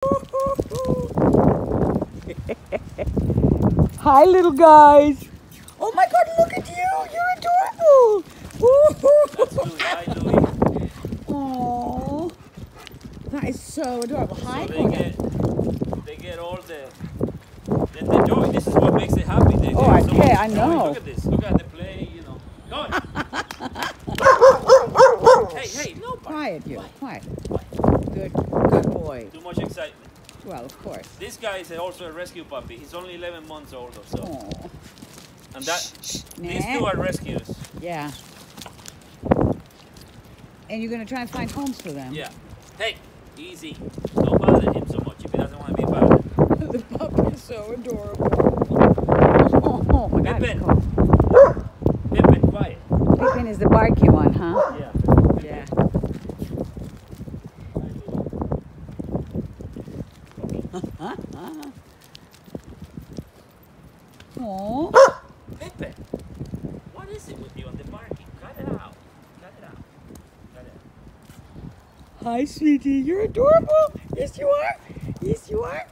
Hi, little guys. Oh my God, look at you. You're adorable. That's Louis. Hi, Louis. Oh, that is so adorable. Hi, they get, they get all the, the, the joy. This is what makes it happy. They Oh, get I so can- I know. Look at this. Look at the play. You know. Go on. hey, hey, no. Quiet, you. Why? Quiet. Good, good boy. Too much excitement. Well, of course. This guy is also a rescue puppy. He's only 11 months old or so. Oh, And that these nah. two are rescues. Yeah. And you're gonna try and find homes for them. Yeah. Hey, easy. Don't bother him so much if he doesn't want to be bothered. the puppy is so adorable. Oh, my God. Pippin. Pippin, quiet. Pippin is the barky one, huh? Yeah. Yeah. Oh. Ah! Pippin, what is it with you on the barking? Cut it out. Cut it out. Cut it out. Hi, sweetie. You're adorable. Yes, you are. Yes, you are.